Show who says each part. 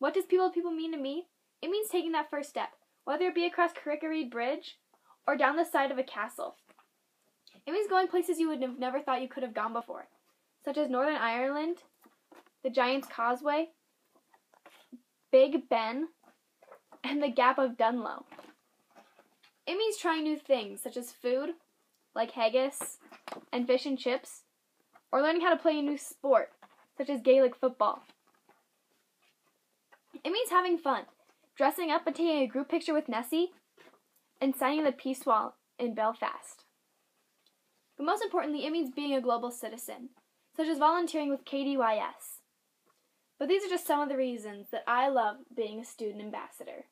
Speaker 1: What does people people mean to me? It means taking that first step, whether it be across Carrick-a-Rede Bridge or down the side of a castle. It means going places you would have never thought you could have gone before, such as Northern Ireland, the Giant's Causeway, Big Ben, and the Gap of Dunloe. It means trying new things, such as food, like haggis and fish and chips, or learning how to play a new sport, such as Gaelic football. It means having fun, dressing up and taking a group picture with Nessie, and signing the peace wall in Belfast. But most importantly, it means being a global citizen, such as volunteering with KDYS. But these are just some of the reasons that I love being a student ambassador.